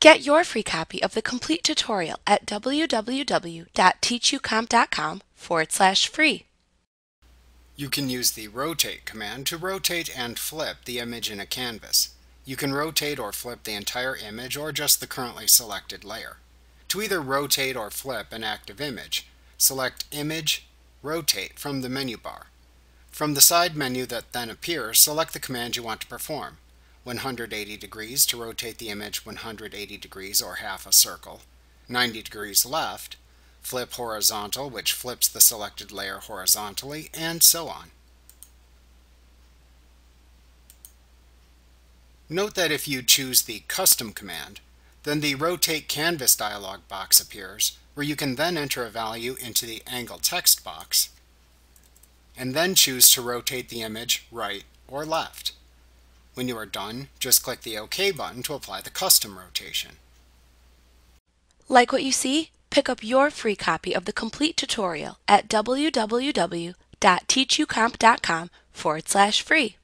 Get your free copy of the complete tutorial at www.teachucomp.com forward slash free. You can use the rotate command to rotate and flip the image in a canvas. You can rotate or flip the entire image or just the currently selected layer. To either rotate or flip an active image, select Image, Rotate from the menu bar. From the side menu that then appears, select the command you want to perform. 180 degrees to rotate the image 180 degrees or half a circle, 90 degrees left, flip horizontal which flips the selected layer horizontally, and so on. Note that if you choose the Custom command, then the Rotate Canvas dialog box appears, where you can then enter a value into the Angle text box, and then choose to rotate the image right or left. When you are done, just click the OK button to apply the custom rotation. Like what you see? Pick up your free copy of the complete tutorial at www.teachucomp.com forward slash free.